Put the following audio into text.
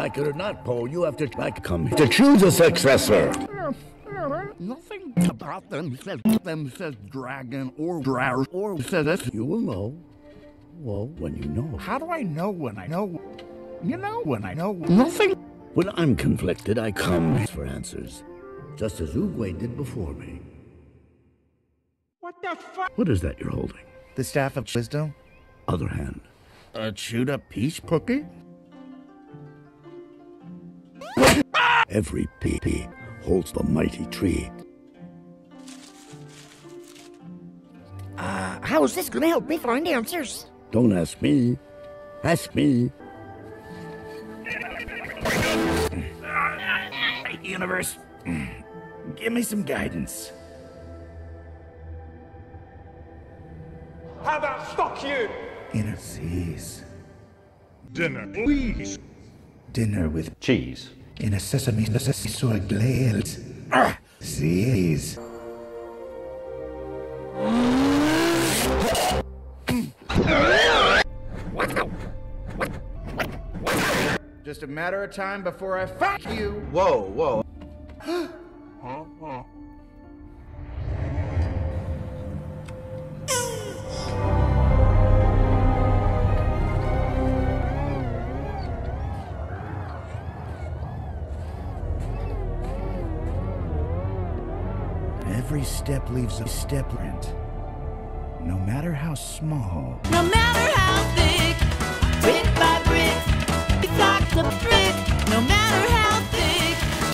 Like it or not, Paul, you have to like come to choose a successor. Nothing about them says them says dragon or drow or says it. You will know. Well, when you know. How do I know when I know? You know when I know nothing. When I'm conflicted, I come for answers, just as Oogway did before me. What the fuck? What is that you're holding? The staff of wisdom. Other hand. A chewed up peach cookie. Every PP holds the mighty tree. Uh, how is this gonna help me find answers? Don't ask me. Ask me. Universe, give me some guidance. How about fuck you? Inner seas. Dinner, please. Dinner with Cheese. In a sesame sesame soy Ah, Seas. Just a matter of time before I fuck you. Whoa, whoa. Every step leaves a step print. No matter how small. No matter how thick, brick by brick, it's like a